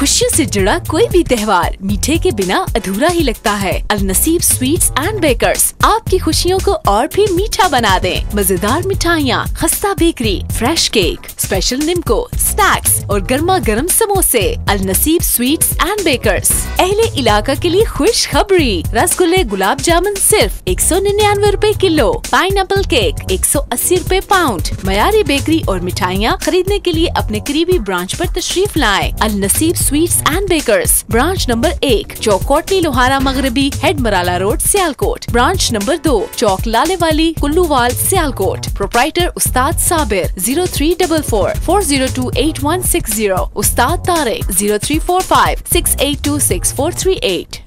खुशियों से जुड़ा कोई भी त्योहार मीठे के बिना अधूरा ही लगता है। अल नसीब स्वीट्स एंड बेकर्स आपकी खुशियों को और भी मीठा बना दें। मज़ेदार मिठाइयाँ, खस्ता bakery fresh cake special nimko snacks और गर्मा गर्म समोसे। अल नसीब स्वीट्स एंड बेकर्स अहले इलाका के लिए खुश खबरी। रसगुल्ले, गुलाब जामुन सिर्फ़ एक सौ निन्यानवे रूपए किलो। पाइन एपल केक एक सौ अस्सी रूपए पाउंड मयारी बेकरी और मिठाइयाँ खरीदने के लिए अपने करीबी ब्रांच पर तशरीफ़ लाएँ। Al Naseeb sweets and bakers branch number एक चौक कोटनी लोहारा मगरबी head Marala road Sialkot branch number दो चौक लाले वाली कुल्लूवाल सियालकोट प्रोप्राइटर उस्ताद Sabir zero three double four four zero two eight one six zero उस्ताद Tare zero three four five six eight two six four three eight